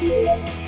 Música